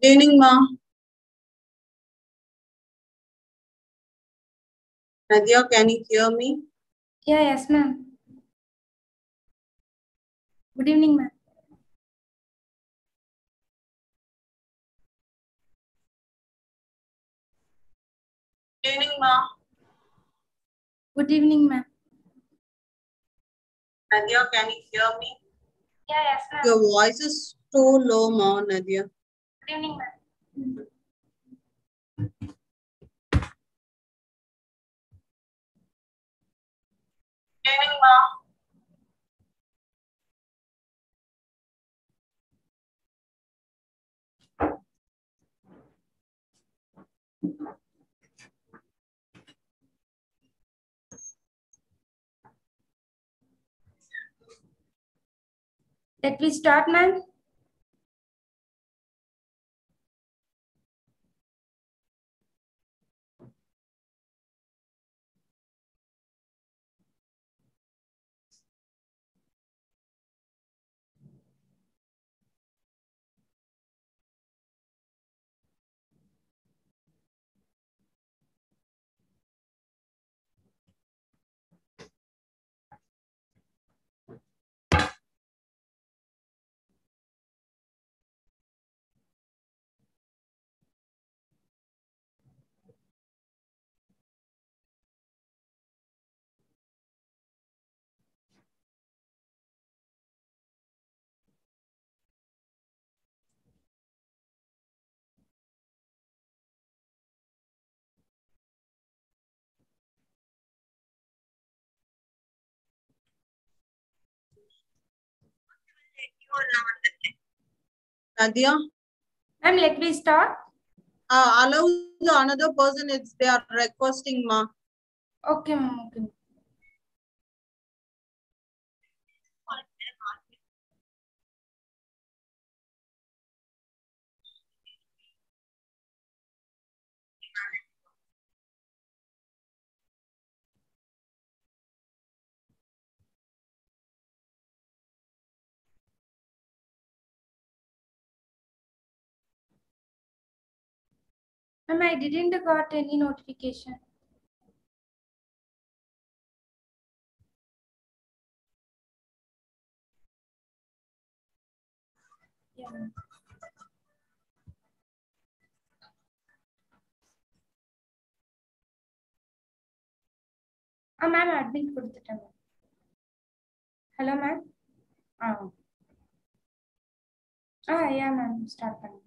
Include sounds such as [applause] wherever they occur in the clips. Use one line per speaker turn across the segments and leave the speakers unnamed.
Good evening, ma. Nadia, can you hear me?
Yeah, yes, ma'am. Good evening, ma'am.
Good evening, ma.
Good evening, ma'am.
Nadia, can you hear me?
Yeah, yes, ma'am.
Your voice is too low, ma, Nadia.
Good evening, ma'am.
Good evening, ma.
Let me start, ma'am.
Nadia,
Ma'am, let me start.
uh, allow the another person if they are requesting, ma.
Okay, ma'am. Okay. ma'am. Ma'am, I didn't got any notification. Yeah. ma'am. Ah ma'am admit கொடுத்துட்டேன் ma'am hello ma'am ஆ ஆ yeah ma'am start பண்ணுங்க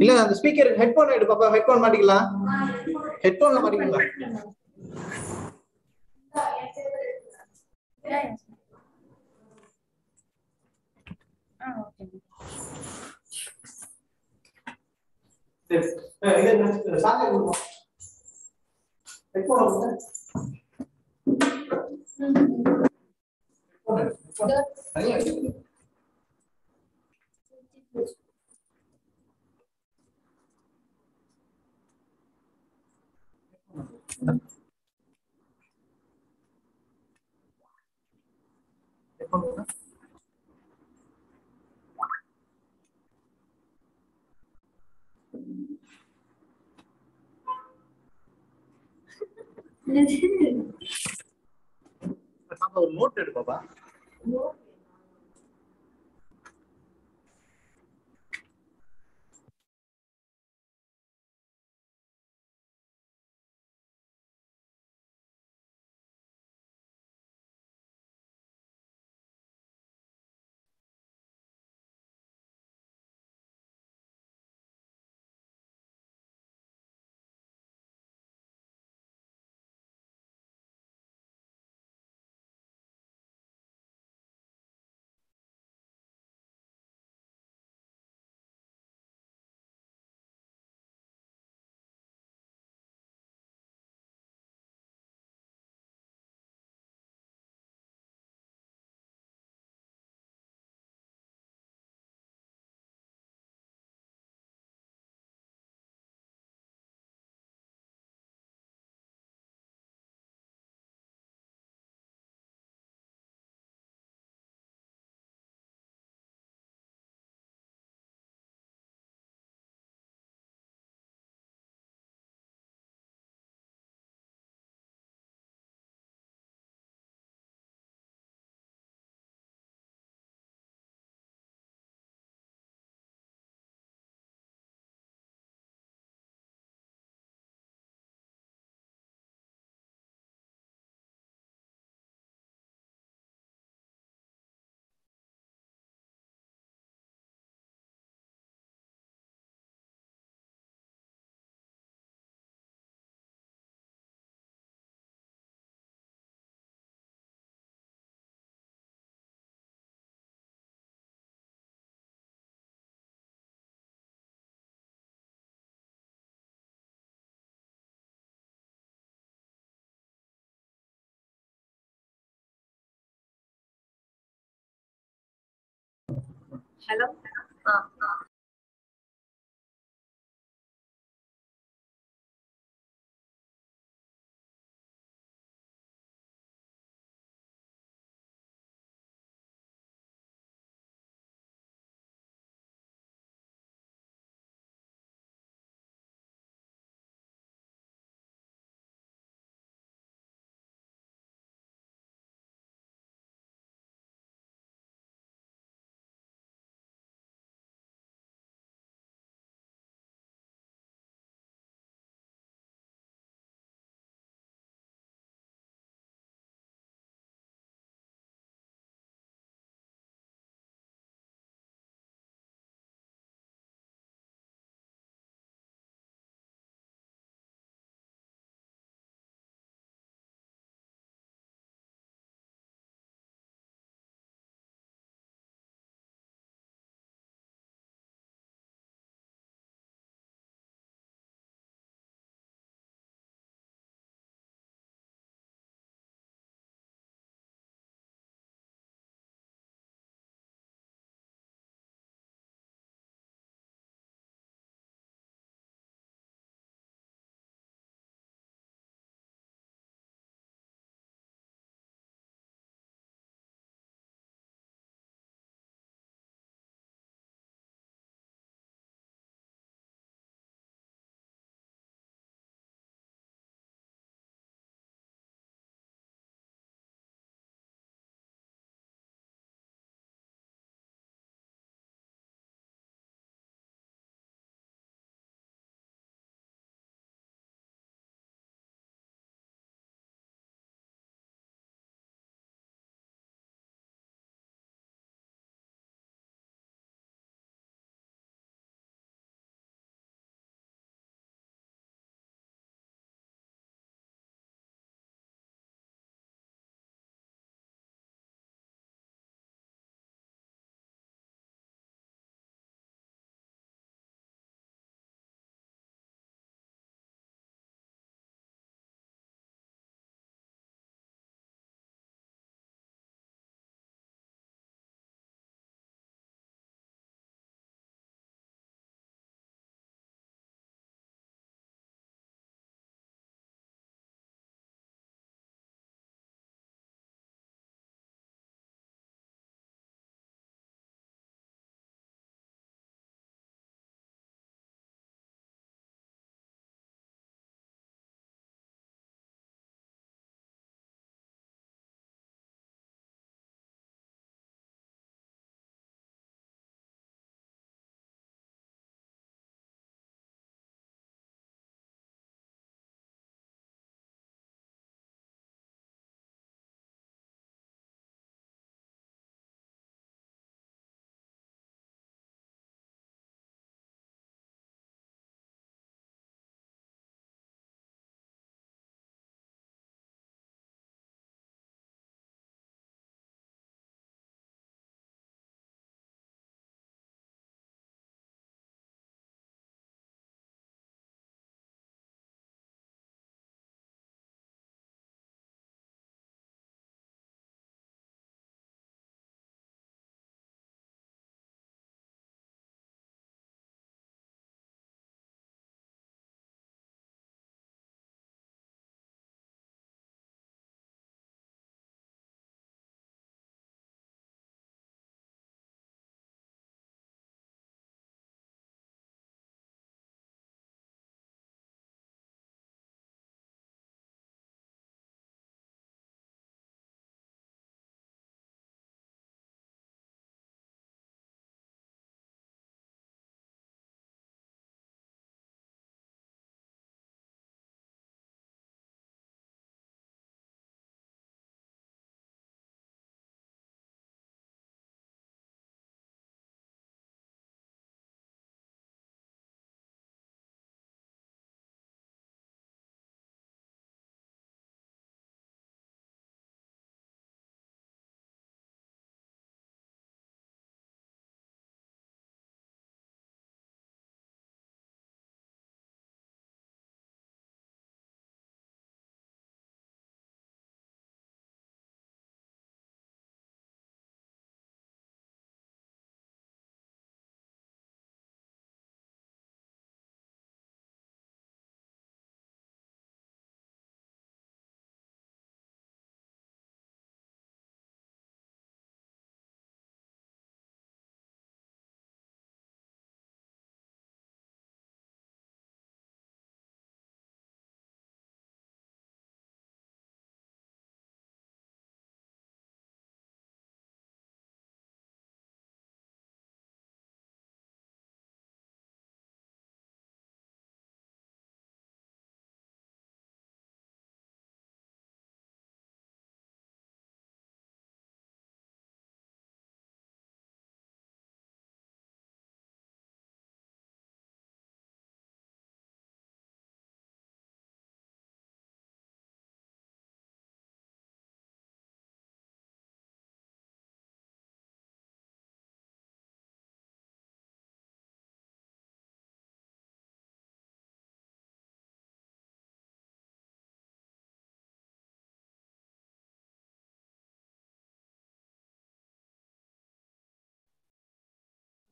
இல்ல அந்த speaker headphone எடு பாப்பா. Headphone மாட்டிக்கலாம் ஹெட்போன்ல மாட்டிக்கலாம்
Yeah,
பாப்பா ஒரு நோட் எடு பாப்பா.
हेलो हाँ, हाँ।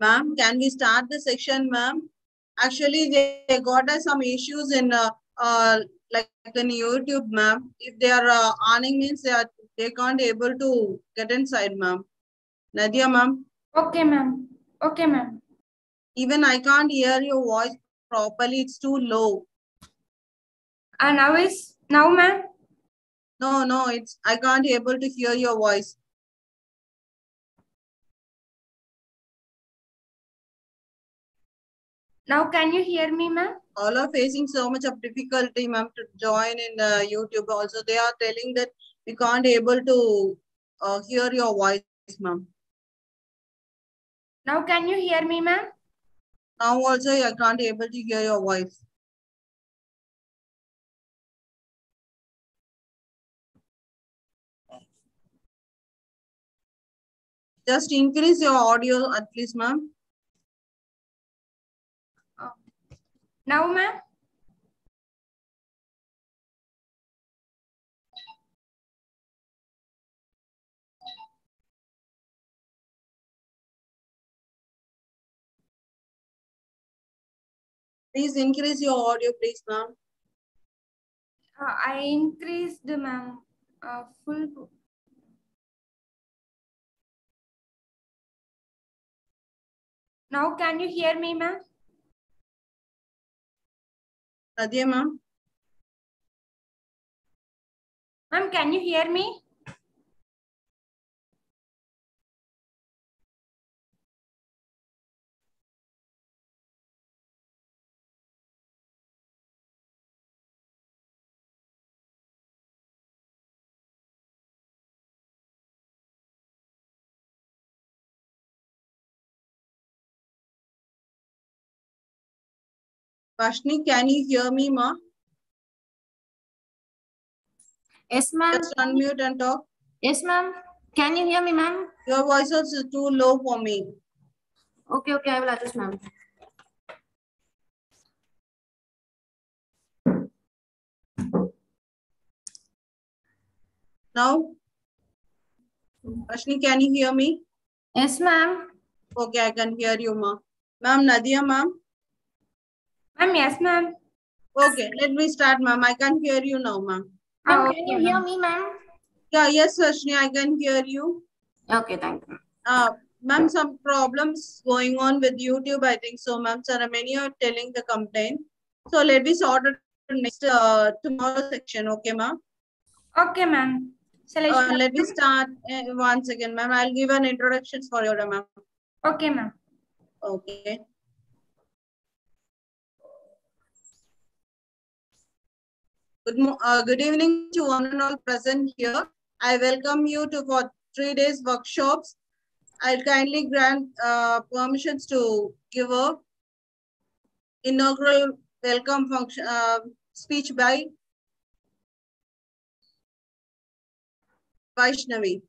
Ma'am, can we start the section, ma'am? Actually, they they got us some issues in, uh, uh, like in YouTube, ma'am. If they are uh, earning means they are, they can't able to get inside, ma'am. Nadia, ma'am,
Okay, ma'am. Okay, ma'am.
even I can't hear your voice properly. It's too low.
And now is, now, ma'am?
No, no, it's, I can't able to hear your voice.
Now can you hear me, ma'am?
all are facing so much of difficulty, ma'am, to join in the YouTube. Also, they are telling that we can't able to uh, hear your voice, ma'am.
Now can you hear me, ma'am?
Now also, I can't able to hear your voice. Just increase your audio at least, ma'am.
Now, ma'am?
Please increase your audio, please, ma'am.
Uh, I increased, ma'am, uh, full. Now can you hear me, ma'am?
Nadia, ma'am.
Ma'am, can you hear me?
Vashni, can you hear me, ma?
Yes, ma'am.
Just unmute and talk.
Yes, ma'am. Can you hear me, ma'am?
Your voice is too low for me.
Okay, okay, I will adjust, ma'am.
Now? Vashni, can you hear me?
Yes, ma'am.
Okay, I can hear you, ma. Ma'am, Nadia, ma'am.
Ma'am, yes, ma'am.
Okay, let me start, ma'am. I can hear you now, ma'am.
Ma'am,
Ah,
can you hear me, ma'am?
Yeah, yes, Vashni, I can hear you.
Okay, thank you.
Uh, ma'am, some problems going on with YouTube, I think so, ma'am. Sir, many are telling the complaint. So let me sort it next, uh, tomorrow section, okay, ma'am?
Okay, ma'am. I
Uh, let me start uh, once again, ma'am. I'll give an introduction for you, ma'am.
Okay, ma'am.
Okay. Good, uh, good evening to one and all present here. I welcome you to for three days workshops. I'll kindly grant uh, permissions to give a inaugural welcome function uh, speech by Vaishnavi.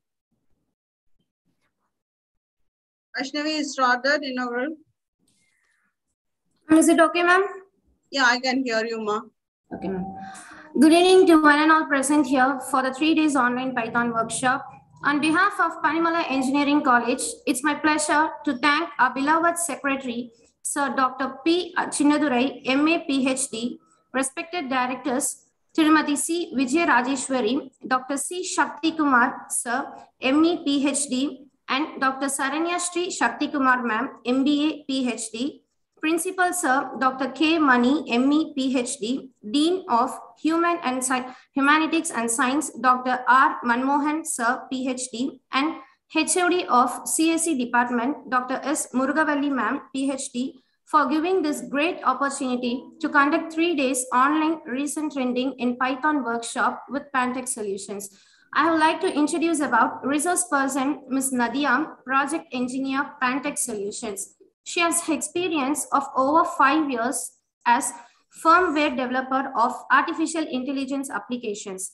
Vaishnavi is started inaugural.
Is it okay, ma'am?
Yeah, I can hear you, ma.
Okay, ma'am. Good evening to one and all present here for the three days online Python workshop. On behalf of Panimalar Engineering College, it's my pleasure to thank our beloved secretary, Sir Dr. P. Chinnadurai, MA PhD, respected directors, Tirumati C. Vijay Rajeshwari, Dr. C. Shakti Kumar, Sir, ME PhD, and Dr. Saranya Shri Shakti Kumar, Ma'am, MBA PhD, Principal Sir Dr. K. Mani, ME, PhD, Dean of Human and Sci- Humanities and Science, Dr. R. Manmohan, Sir, PhD, and HOD of CSE Department, Dr. S. Murugavalli, Ma'am, PhD, for giving this great opportunity to conduct three days online recent trending in Python workshop with Pantech Solutions. I would like to introduce about resource person, Ms. Nadia, project engineer, Pantech Solutions. She has experience of over five years as firmware developer of artificial intelligence applications.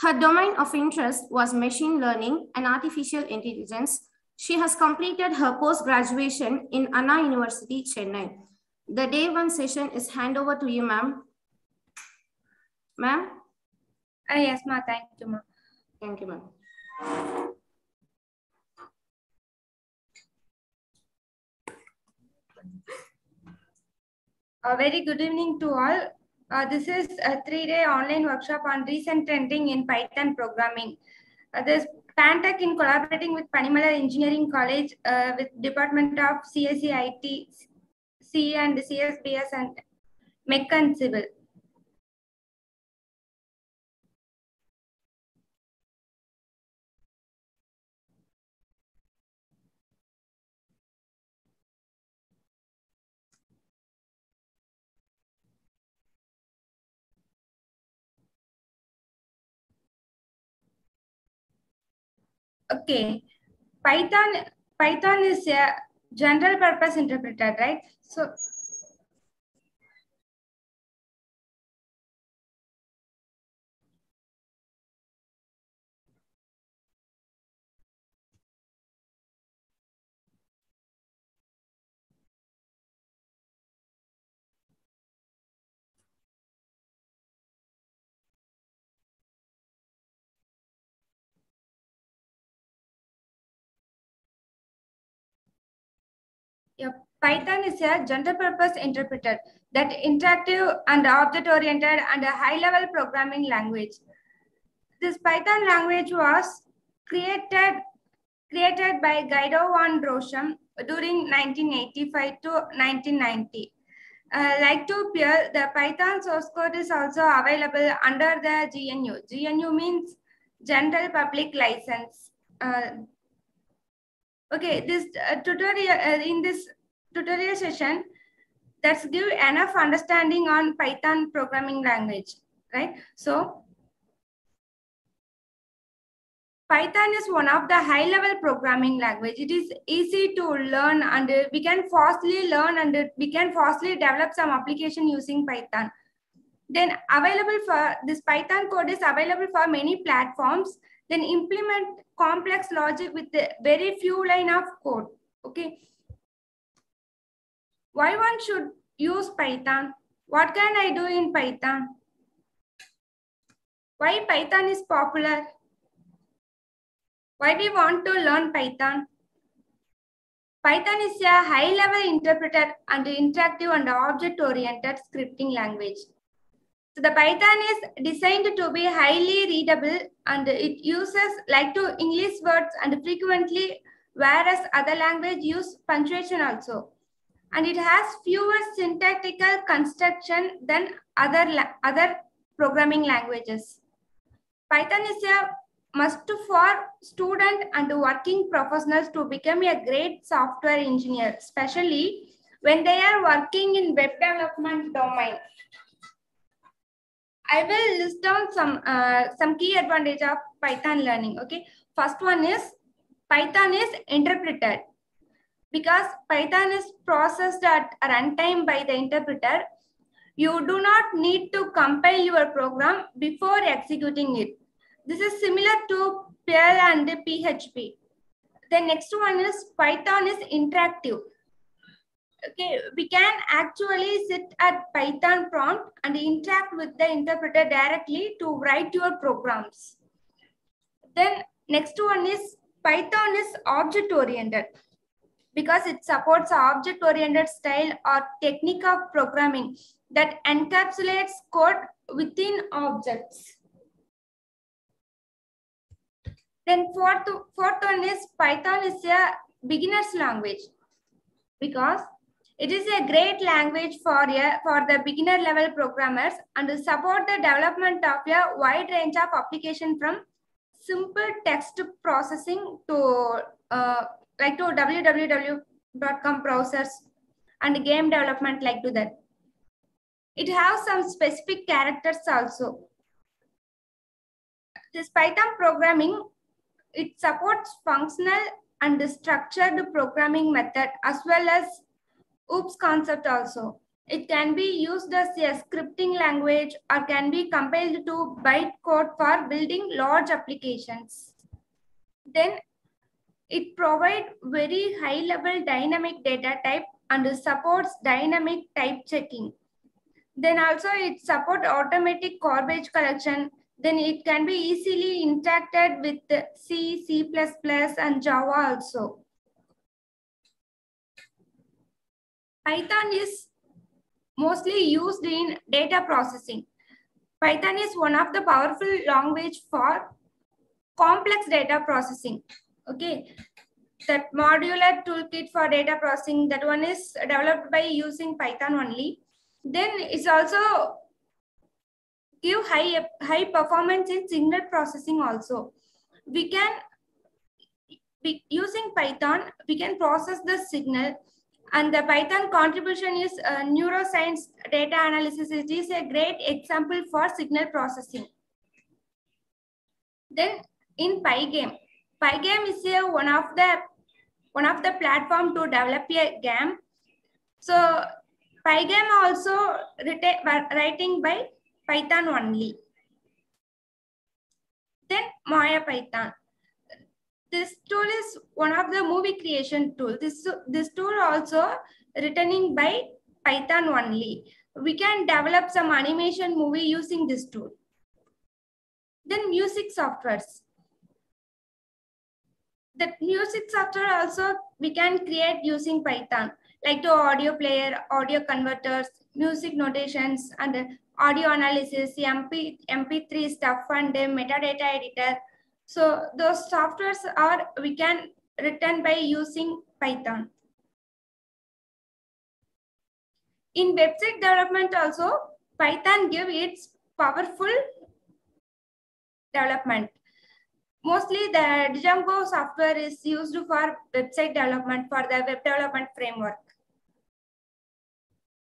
Her domain of interest was machine learning and artificial intelligence. She has completed her post-graduation in Anna University, Chennai. The day one session is hand over to you, ma'am. Ma'am?
Ah, yes, ma'am. Thank you, ma'am.
Thank you, ma'am.
A very good evening to all. Uh, this is a three-day online workshop on recent trending in Python programming. Uh, this Pantech in collaborating with Panimalar Engineering College uh, with Department of CSE IT, C and CSBS and Mech and Civil. Okay, Python Python is a general purpose interpreter, right? So Python is a general purpose interpreter that interactive and object oriented and a high level programming language. This Python language was created created by Guido van Rossum during 1985 to 1990. Uh, like to peer, the Python source code is also available under the GNU. GNU means General Public License. Uh, okay this uh, tutorial uh, in this tutorial session that's give enough understanding on python programming language right? So python is one of the high level programming language. It is easy to learn and we can fastly learn and we can fastly develop some application using python. Then available for this python code is available for many platforms. Then implement complex logic with a very few line of code okay why one should use python? What can i do in python? Why python is popular? Why we want to learn python? Python is a high level interpreter and interactive and object oriented scripting language. So the Python is designed to be highly readable and it uses like to English words and frequently, whereas other language use punctuation also. And it has fewer syntactical construction than other, other programming languages. Python is a must for student and working professionals to become a great software engineer, especially when they are working in web development domain. I will list down some uh, some key advantage of Python learning. Okay, first one is Python is interpreted because Python is processed at runtime by the interpreter. You do not need to compile your program before executing it. This is similar to Perl and PHP. The next one is Python is interactive okay, we can actually sit at Python prompt and interact with the interpreter directly to write your programs. Then next one is Python is object oriented because it supports object oriented style or technique of programming that encapsulates code within objects. Then fourth, fourth one is Python is a beginner's language because it is a great language for, a, for the beginner level programmers and support the development of a wide range of application from simple text processing to uh, like to www.com browsers and game development like to that. It has some specific characters also. This Python programming, it supports functional and structured programming method as well as OOPS concept also. It can be used as a scripting language or can be compiled to bytecode for building large applications. Then it provides very high level dynamic data type and supports dynamic type checking. Then also it supports automatic garbage collection. Then it can be easily interacted with C, C++ and Java also. Python is mostly used in data processing. Python is one of the powerful language for complex data processing. Okay, that modular toolkit for data processing, that one is developed by using Python only. Then it's also give high, high performance in signal processing also. We can, using Python, we can process the signal and the Python contribution is uh, neuroscience data analysis. It is a great example for signal processing. Then in Pygame, Pygame is a, one of the one of the platform to develop a game. So Pygame also writing by Python only. Then Maya Python. This tool is one of the movie creation tool. This, this tool also written by Python only. We can develop some animation movie using this tool. Then music softwares. The music software also we can create using Python, like the audio player, audio converters, music notations, and audio analysis, MP, MP3 stuff, and the metadata editor. So those softwares are we can written by using Python. In website development also, Python give its powerful development. Mostly the Django software is used for website development for the web development framework.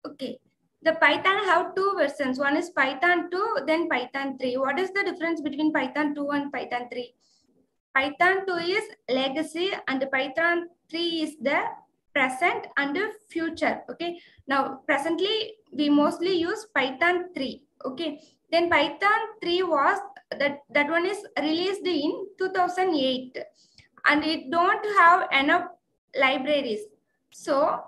Okay, the Python have two versions. One is Python 2, then Python 3. What is the difference between Python 2 and Python 3? Python 2 is legacy and Python 3 is the present and the future. Okay. Now, presently, we mostly use Python 3. Okay. Then Python 3 was, that, that one is released in 2008 and it don't have enough libraries. So,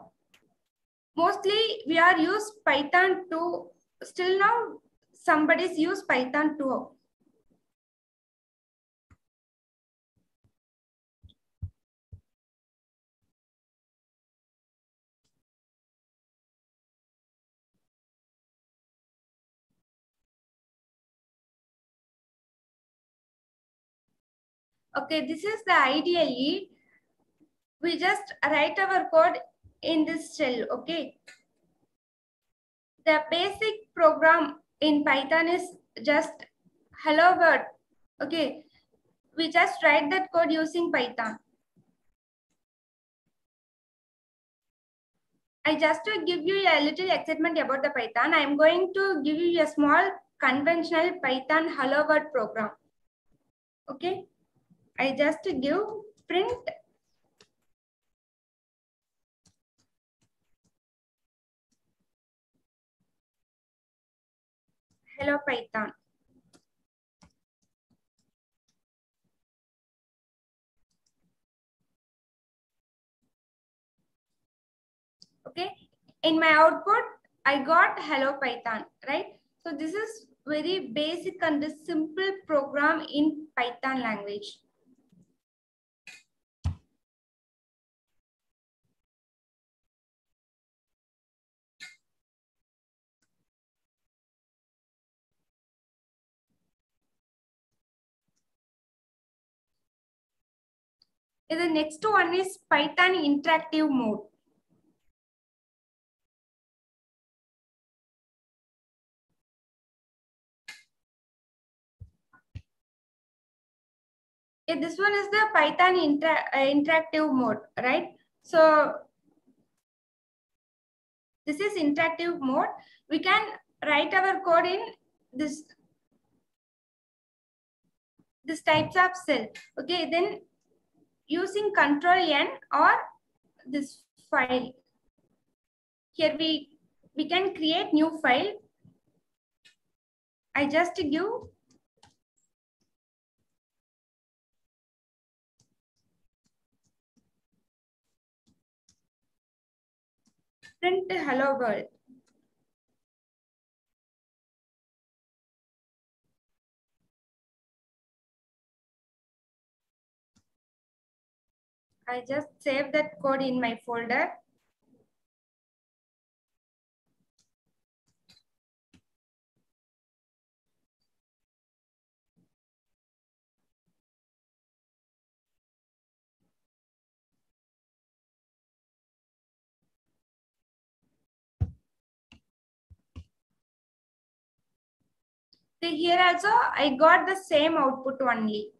mostly we are use Python 2. Still now, somebody's use Python 2. Okay, this is the ideally, we just write our code in this shell, okay? The basic program in Python is just hello world, okay? We just write that code using Python. I just to give you a little excitement about the Python, I am going to give you a small conventional Python hello world program, okay? I just give print hello Python. Okay, in my output, I got hello Python, right? So this is very basic and simple program in Python language. The next one is Python interactive mode. Okay, this one is the Python inter uh, interactive mode, right? So this is interactive mode. We can write our code in this this types of cell. Okay, then using control N or this file. Here we, we can create new file. I just give print hello world. I just save that code in my folder. here also I got the same output only.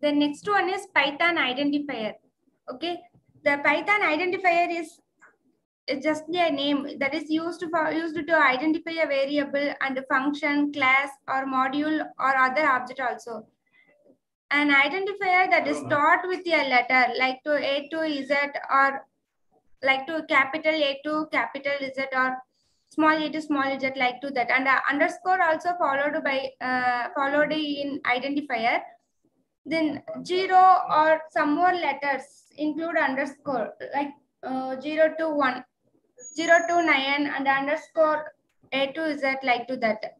The next one is Python identifier. Okay, the Python identifier is just a name that is used for used to identify a variable and a function, class, or module or other object also. An identifier that is start with a letter like to A to Z or like to capital A to capital Z or small a to small z like to that and uh, underscore also followed by uh, followed in identifier then zero or some more letters include underscore like uh, zero to one, zero to nine and underscore a to z like to that.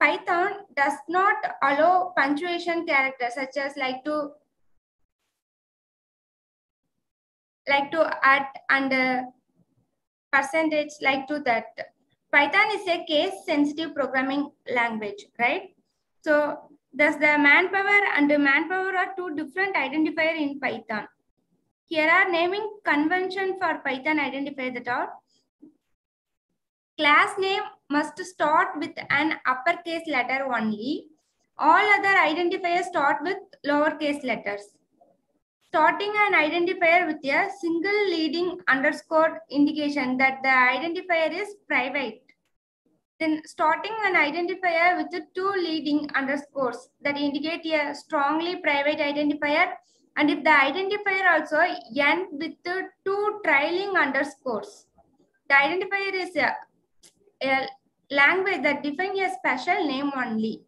Python does not allow punctuation characters such as like to like to add and uh, percentage like to that. Python is a case sensitive programming language, right? So thus the manpower and the manpower are two different identifier in Python. Here are naming convention for Python identifier that are class name must start with an uppercase letter only. All other identifiers start with lowercase letters. Starting an identifier with a single leading underscore indication that the identifier is private. Then starting an identifier with the two leading underscores that indicate a strongly private identifier. And if the identifier also end with the two trailing underscores, the identifier is a, a language that defines a special name only.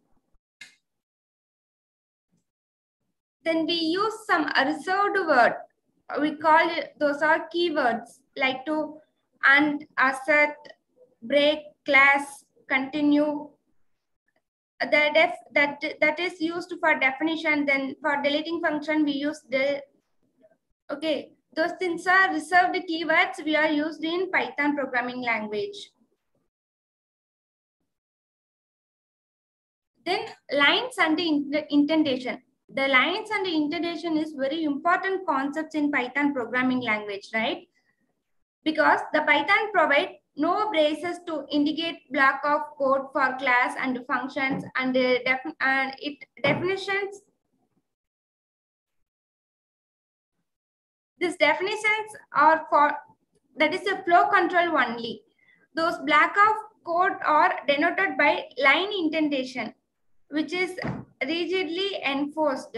Then we use some reserved word. We call it, those are keywords like to and, assert, break, class, continue. The def that that is used for definition. Then for deleting function, we use the okay. Those things are reserved keywords we are used in Python programming language. Then lines and the indentation. The lines and the indentation is very important concepts in Python programming language, right? Because the Python provide no braces to indicate block of code for class and functions and, the def and it definitions. These definitions are for, that is a flow control only. Those block of code are denoted by line indentation, which is rigidly enforced.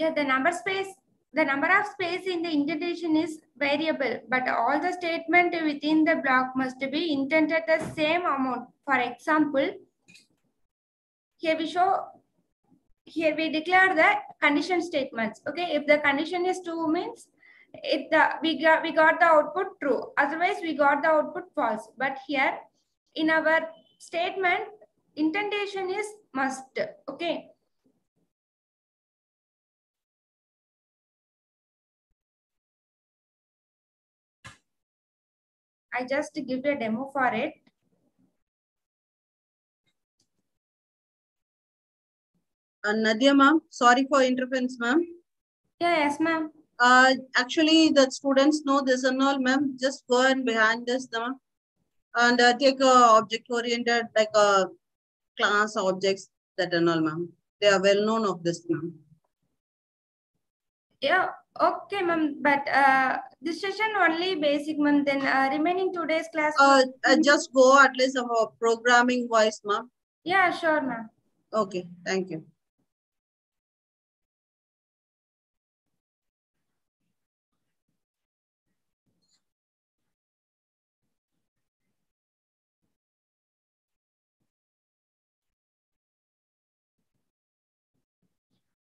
Yeah, the number space, the number of space in the indentation is variable, but all the statement within the block must be indented the same amount. For example, here we show, here we declare the condition statements. Okay, if the condition is true means it the we got we got the output true. Otherwise, we got the output false. But here in our statement, indentation is must. Okay. I just give a demo for it.
Uh, Nadia ma'am, sorry for interference ma'am.
Yeah, yes, ma'am.
Uh, actually, the students know this and all, ma'am. Just go and behind this, ma'am, and uh, take a object-oriented, like a class objects that and all, ma'am. They are well known of this, ma'am.
Yeah, okay, ma'am. But uh, this session only basic, ma'am. Then uh, remaining two days class.
Uh, uh, just go at least of programming wise, ma'am.
yeah, sure, ma'am.
Okay, thank you.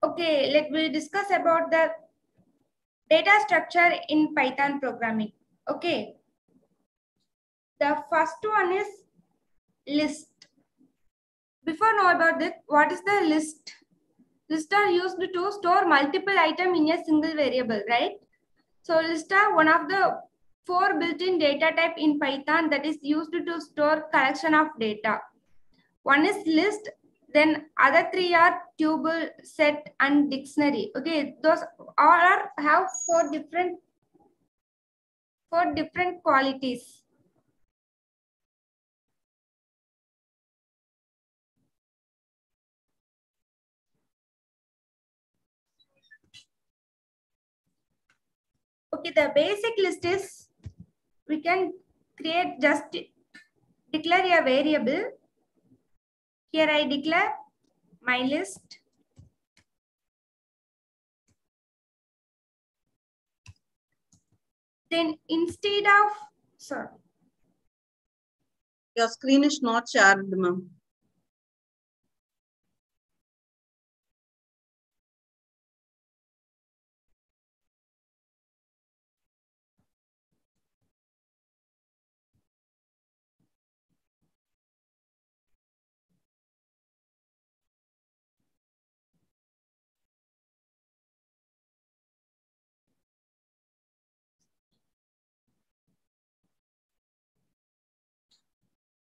Okay, let me discuss about the data structure in Python programming. Okay. The first one is list. Before know about it, what is the list? List are used to store multiple item in a single variable, right? So list are one of the four built-in data type in Python that is used to store collection of data. One is list, then other three are tuple, set, and dictionary. Okay, those all are have four different four different qualities. Okay, the basic list is we can create just declare a variable. Here I declare my list. Then instead of, sorry,
Your screen is not shared, ma'am.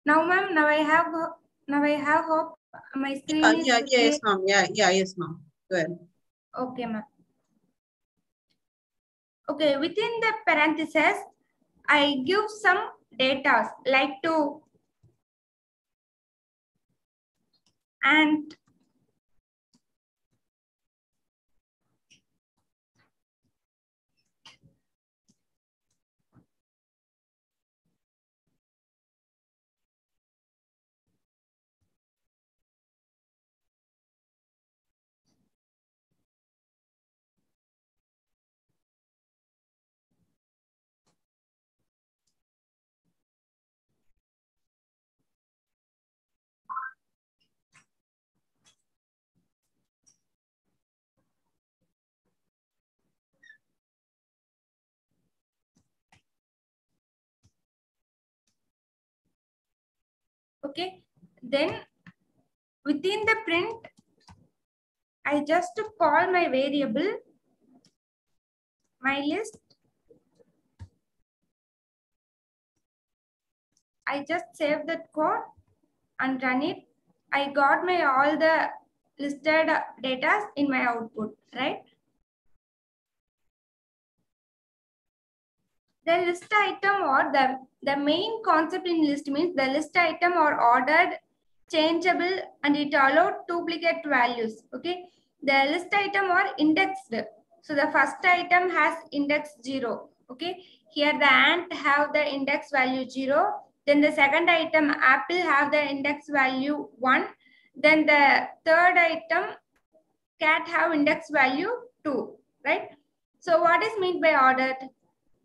Now ma'am, now I have, now I have hope my screen uh,
Yeah,
is
yeah, yes, ma'am. Yeah, yeah, yes, ma'am. Go ahead.
Okay, ma'am. Okay, within the parentheses, I give some data like to and okay? Then within the print i just call my variable my list. I just save that code and run it. I got my all the listed data in my output, right? The list item or the, the main concept in list means the list item or ordered, changeable, and it allowed duplicate values. Okay. The list item or indexed. So the first item has index zero. Okay. Here the ant have the index value zero. Then the second item apple have the index value one. Then the third item cat have index value two. Right. So what is meant by ordered?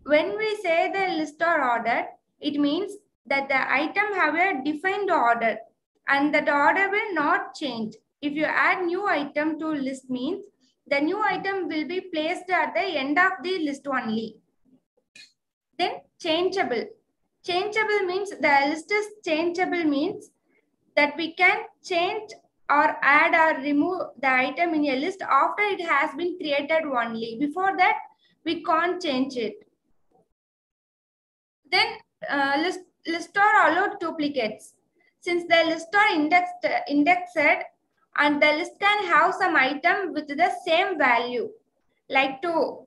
When we say the list or order, it means that the item have a defined order and that order will not change. If you add new item to list means the new item will be placed at the end of the list only. Then changeable. Changeable means the list is changeable means that we can change or add or remove the item in a list after it has been created only. Before that, we can't change it. Then uh, list, list or allowed duplicates. Since the list or indexed, indexed and the list can have some item with the same value, like to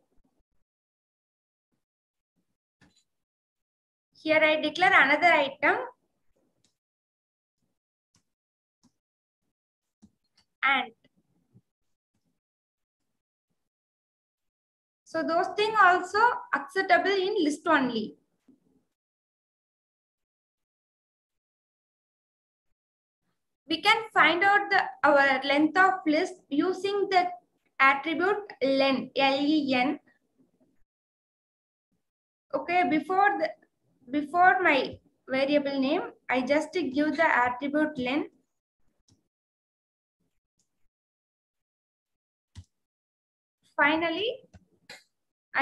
here I declare another item and so those things also acceptable in list only. We can find out the our length of list using the attribute len len okay before the before my variable name i just give the attribute len. Finally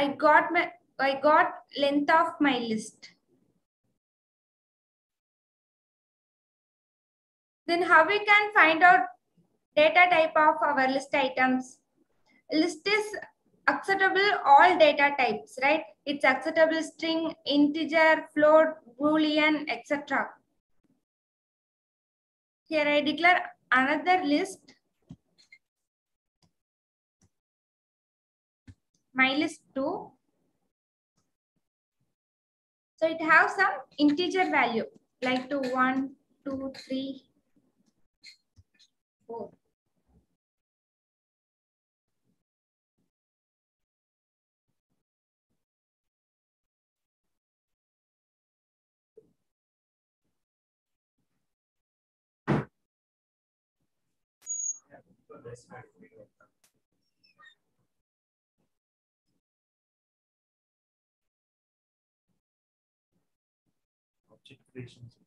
i got my i got length of my list Then how we can find out data type of our list items? List is acceptable all data types, right? It's acceptable string, integer, float, boolean, etc. Here I declare another list. My list 2. So it has some integer value like to 1, 2, 3, four.
Object creations.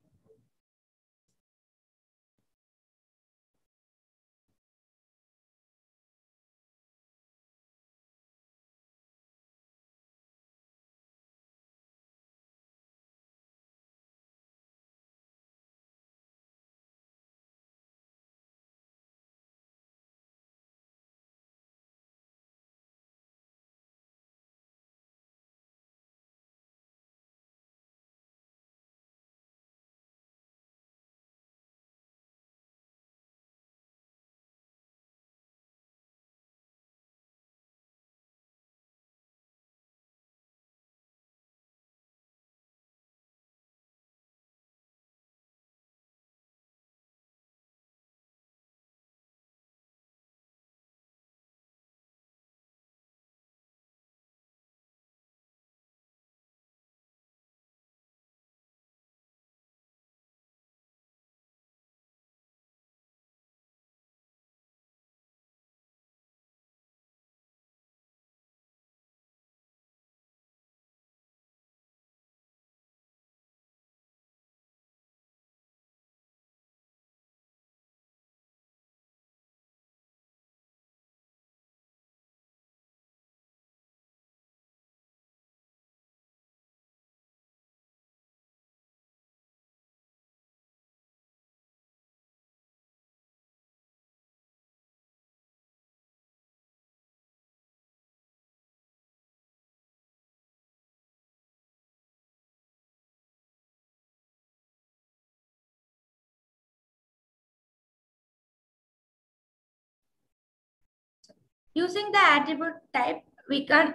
Using the attribute type, we can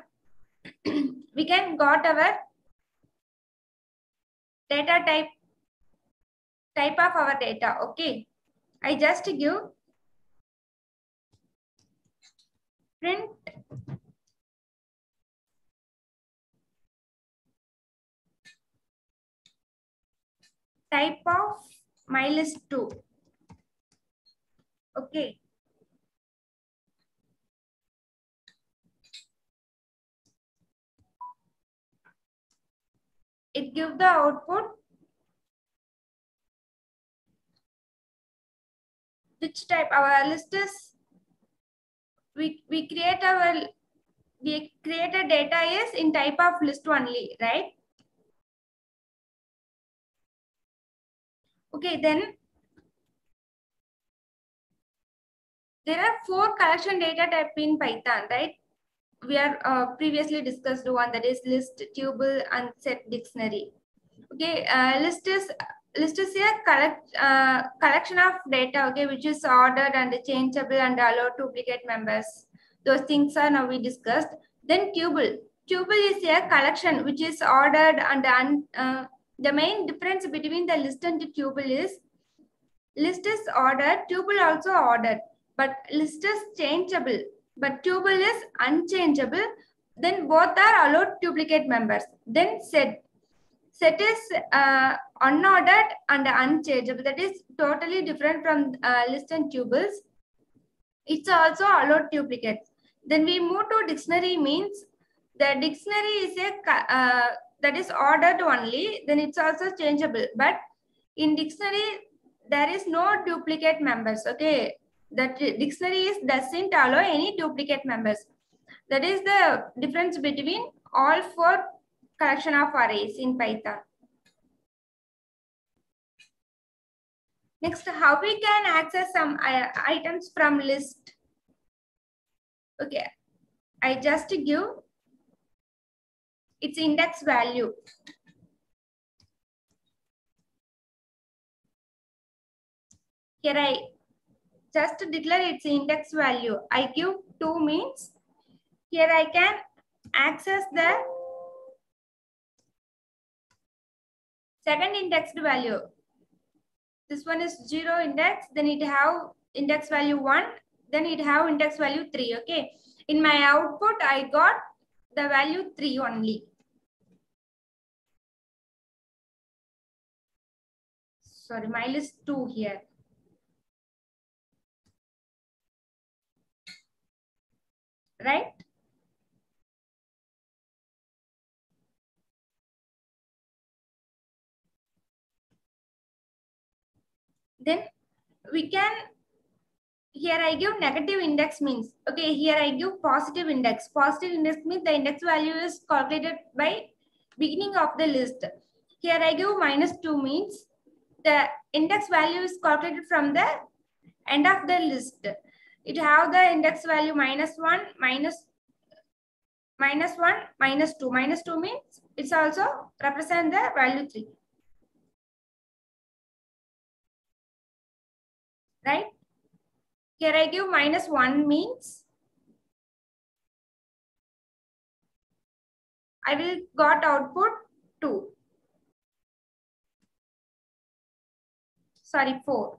[clears throat] we can got our data type type of our data. Okay, I just give print type of my list 2 okay it give the output which type? Our list is we we create our we created data is in type of list only right? Okay then there are four collection data type in python right we are uh, previously discussed one that is list tuple and set dictionary. Okay uh, list is list is a collect uh, collection of data okay which is ordered and changeable and allow duplicate members. Those things are now we discussed. Then tuple tuple is a collection which is ordered and uh, the main difference between the list and the tuple is list is ordered tuple also ordered but list is changeable but tuple is unchangeable. Then both are allowed duplicate members. Then set. Set is uh, unordered and unchangeable. That is totally different from uh, list and tuples. It's also allowed duplicates. Then we move to dictionary means. The dictionary is a uh, that is ordered only. Then it's also changeable. But in dictionary there is no duplicate members. Okay that dictionary is doesn't allow any duplicate members. That is the difference between all four collection of arrays in python. Next how we can access some items from list? Okay i just give its index value. Here i just declare its index value. I give 2 means here I can access the second indexed value. This one is 0 index, then it have index value 1, then it have index value 3. Okay. In my output, I got the value 3 only. Sorry, my list 2 here. Right? Then we can, here I give negative index means, okay, here I give positive index. Positive index means the index value is calculated by beginning of the list. Here I give minus 2 means the index value is calculated from the end of the list it have the index value minus 1, minus, minus 1, minus 2. Minus 2 means it's also represent the value 3. Right? Here I give minus 1 means I will got output 2. Sorry, 4.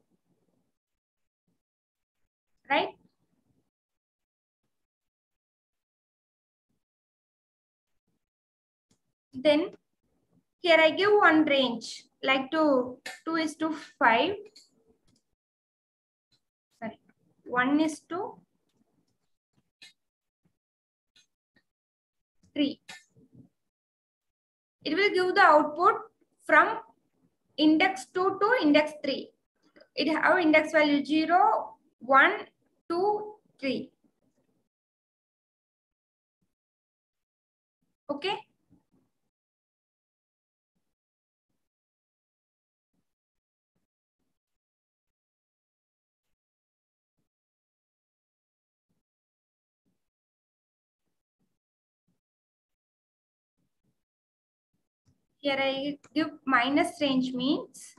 Right? Then here I give one range like to 2 is to 5. Sorry, 1 is to 3. It will give the output from index 2 to index 3. It have index value 0, 1, 2, 3. Okay. Here I give minus range means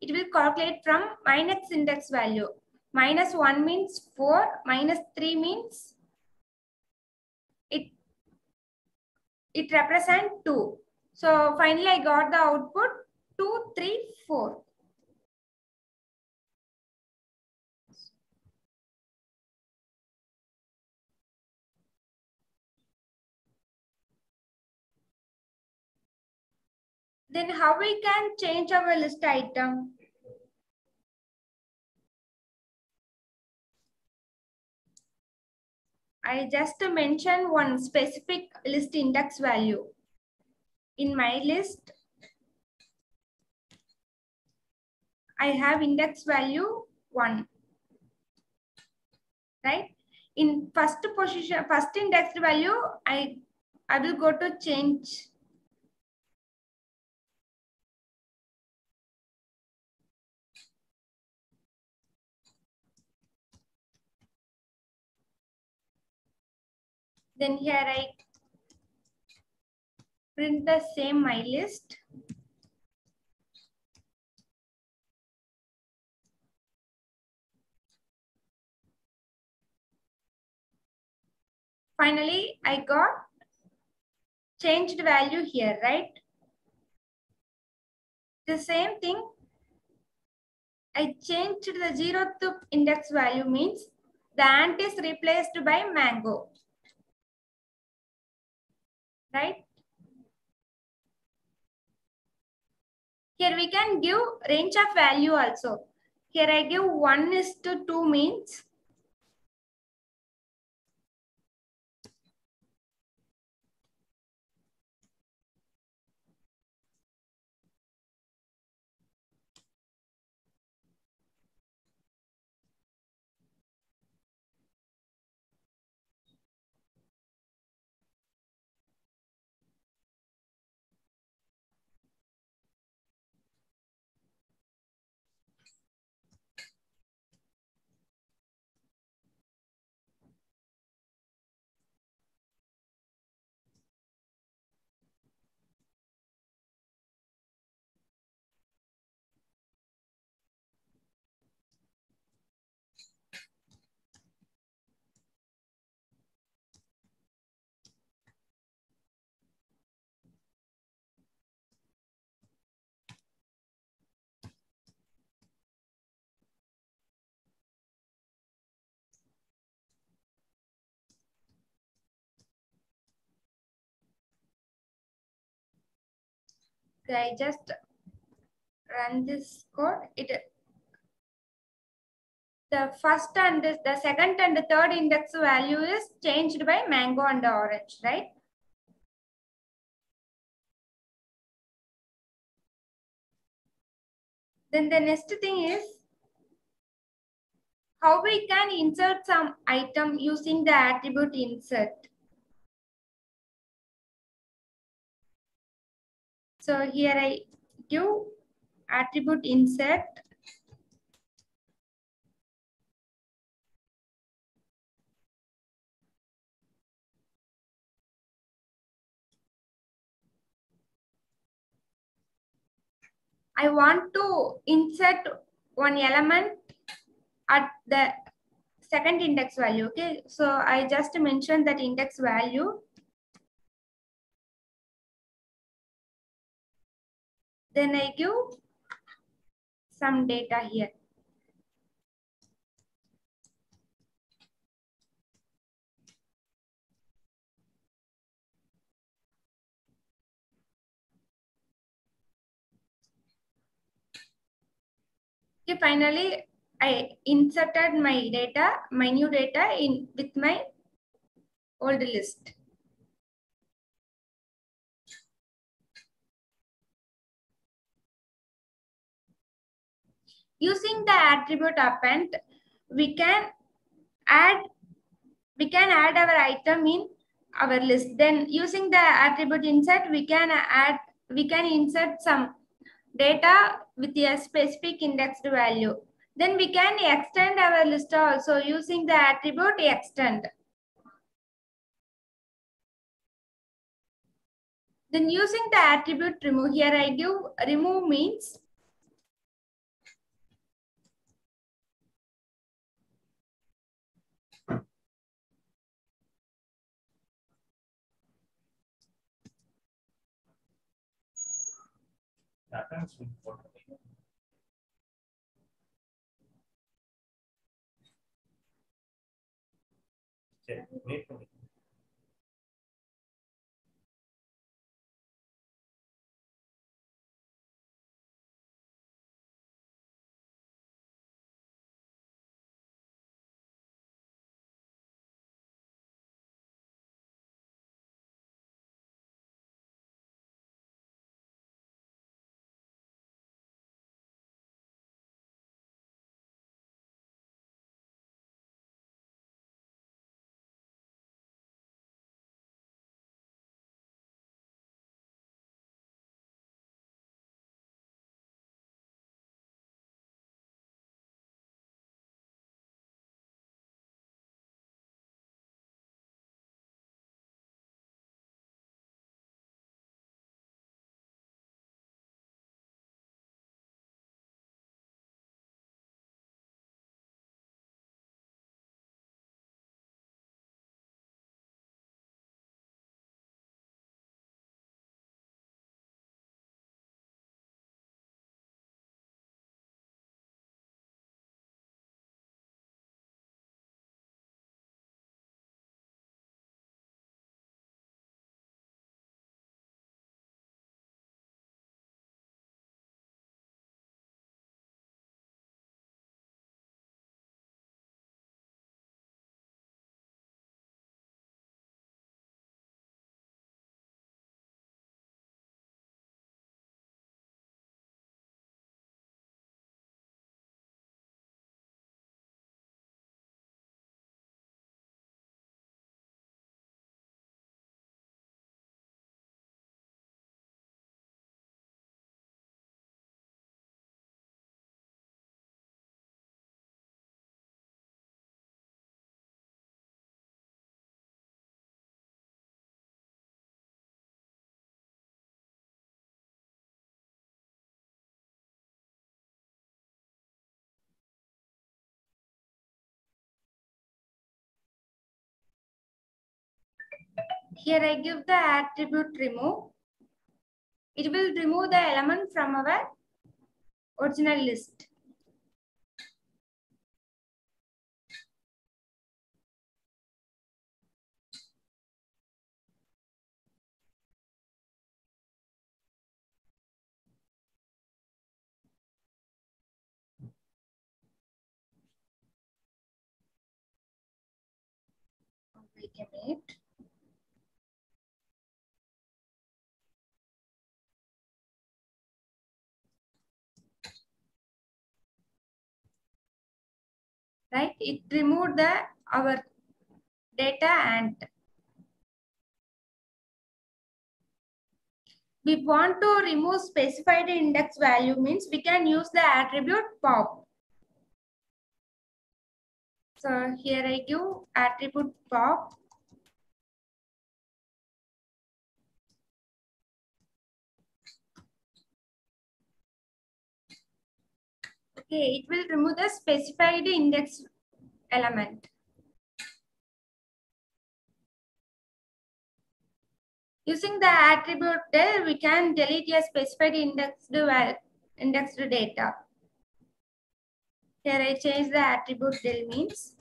it will calculate from minus index value. Minus 1 means 4, minus 3 means it, it represents 2. So finally I got the output 2, 3, 4. Then how we can change our list item? I just mentioned one specific list index value. In my list, I have index value 1. Right? In first position, first indexed value, I, I will go to change Then here I print the same my list. Finally, I got changed value here, right? The same thing, I changed the zeroth index value means the ant is replaced by mango right? Here we can give range of value also. Here I give 1 is to 2 means I just run this code. It the first and the, the second and the third index value is changed by mango and orange, right? Then the next thing is how we can insert some item using the attribute insert. So here I give attribute insert. I want to insert one element at the second index value. Okay, so I just mentioned that index value. Then I give some data here. Okay, finally, I inserted my data, my new data in with my old list. Using the attribute append, we can add we can add our item in our list. Then using the attribute insert, we can add we can insert some data with a specific indexed value. Then we can extend our list also using the attribute extend. Then using the attribute remove, here I give remove means
Acá es Sí,
Here I give the attribute remove. It will remove the element from our original list. Right? It removed the our data and we want to remove specified index value means we can use the attribute pop. So here I give attribute pop. Okay, it will remove the specified index element. Using the attribute del, we can delete a specified indexed, indexed data. Here I change the attribute del means.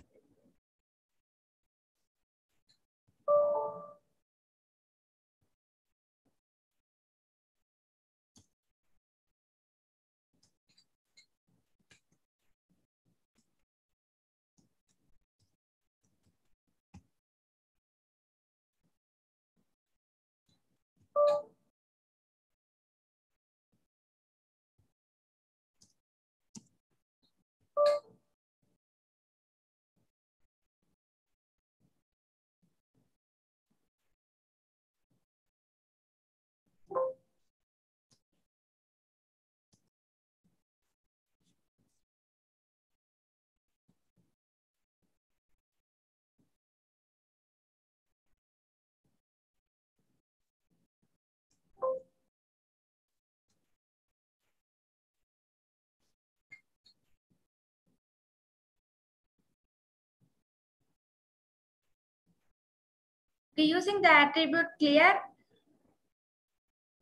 Okay, using the attribute clear,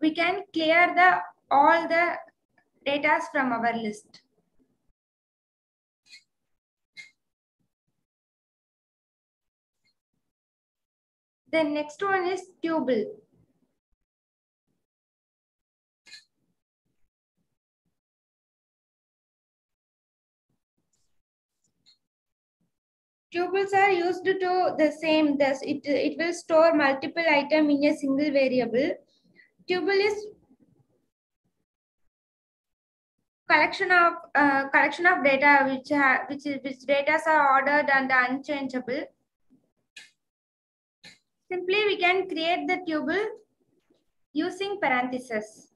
we can clear the all the data from our list. The next one is tuple. Tuples are used to the same, thus it, it will store multiple item in a single variable. Tuple is collection of uh, collection of data which ha which is, which data are ordered and unchangeable. Simply we can create the tuple using parentheses.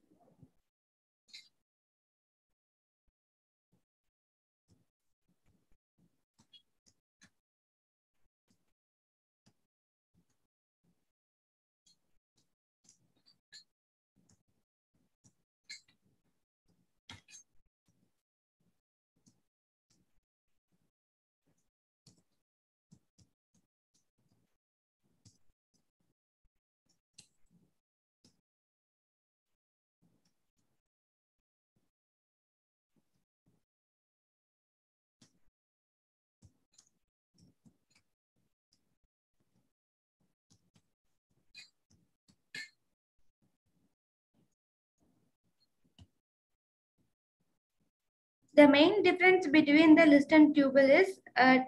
The main difference between the list and tuple is uh,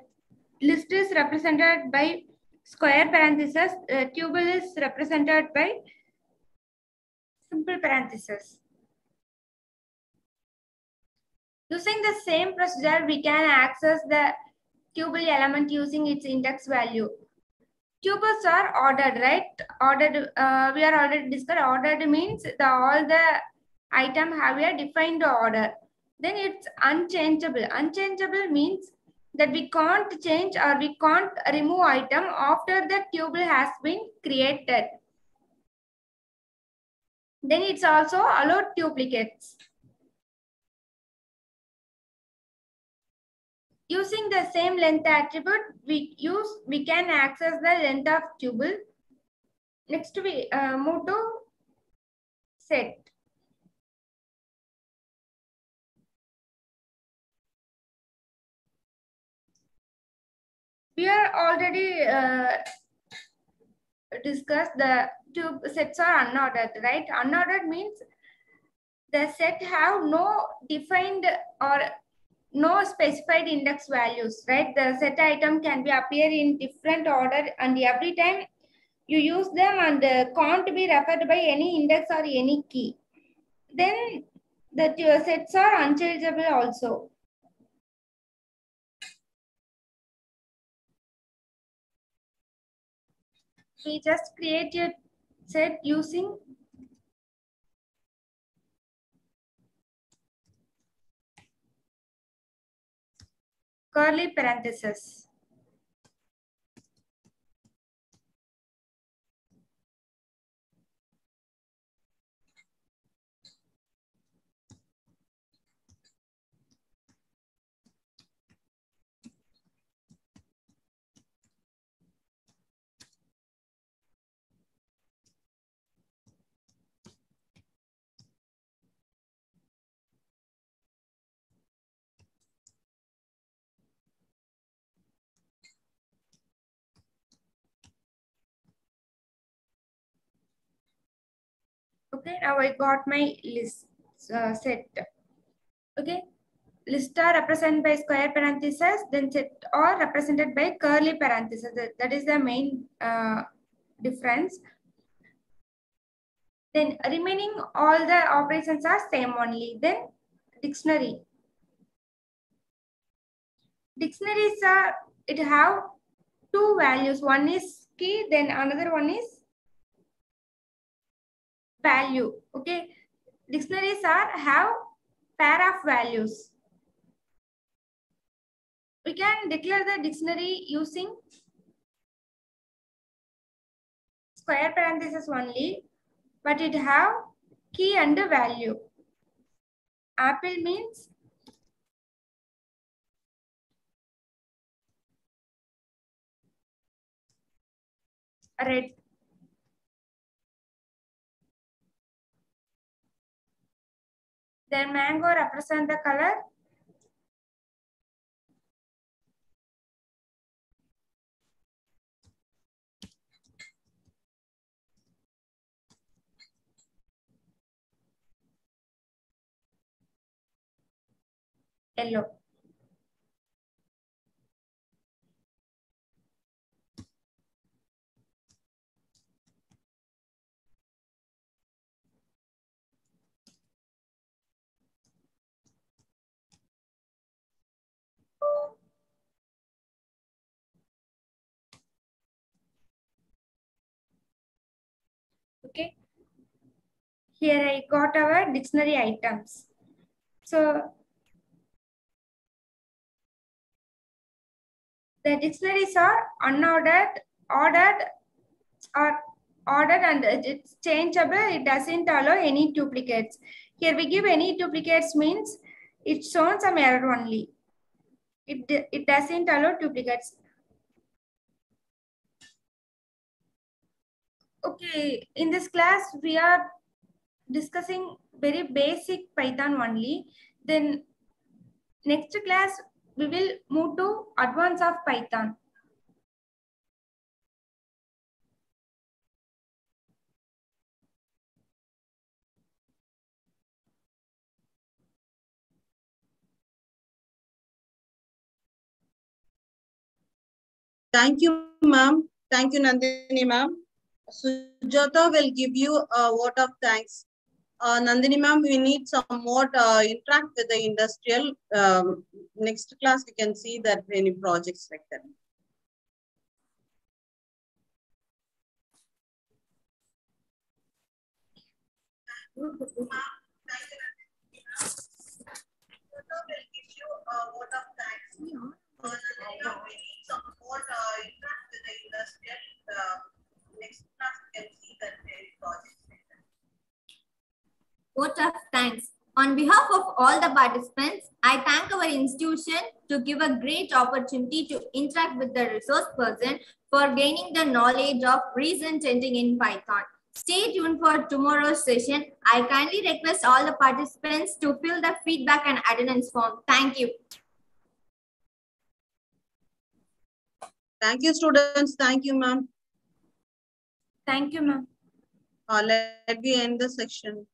list is represented by square parentheses, uh, tuple is represented by simple parentheses. Using the same procedure, we can access the tuple element using its index value. Tuples are ordered, right? Ordered, uh, we are already discussed. Ordered means the all the item have a defined order then it's unchangeable. Unchangeable means that we can't change or we can't remove item after the tuple has been created. Then it's also allowed duplicates. Using the same length attribute, we use we can access the length of tuple. Next, we uh, move to set. We are already uh, discussed the two sets are unordered, right? Unordered means the set have no defined or no specified index values, right? The set item can be appear in different order and every time you use them and uh, can't be referred by any index or any key. Then the sets are unchangeable also. We just create a set using curly parentheses. Okay, now I got my list uh, set. Okay, list are represented by square parentheses, then set or represented by curly parentheses. That, that is the main uh, difference. Then remaining all the operations are same only. Then dictionary. Dictionaries are, it have two values. One is key, then another one is value. Okay. Dictionaries are have pair of values. We can declare the dictionary using square parenthesis only, but it have key and value. Apple means red. Then mango represent the color. Yellow. Okay. Here I got our dictionary items. So the dictionaries are unordered, ordered, or ordered and it's changeable. It doesn't allow any duplicates. Here we give any duplicates means it shows some error only. It, it doesn't allow duplicates. Okay, in this class, we are discussing very basic Python only. Then next class, we will move to advance of Python.
Thank you, ma'am. Thank you, Nandini, ma'am. Sujata will give you a vote of thanks. Uh, Nandini, ma'am, we need some more uh, interact with the industrial. Um, next class, we can see that any projects like that. Uh, Like that.
vote of thanks. On behalf of all the participants, I thank our institution to give a great opportunity to interact with the resource person for gaining the knowledge of recent ending in Python. Stay tuned for tomorrow's session. I kindly request all the participants to fill the feedback and attendance form. Thank you.
Thank you, students. Thank you, ma'am.
Thank you, ma'am.
Uh, let me end the section.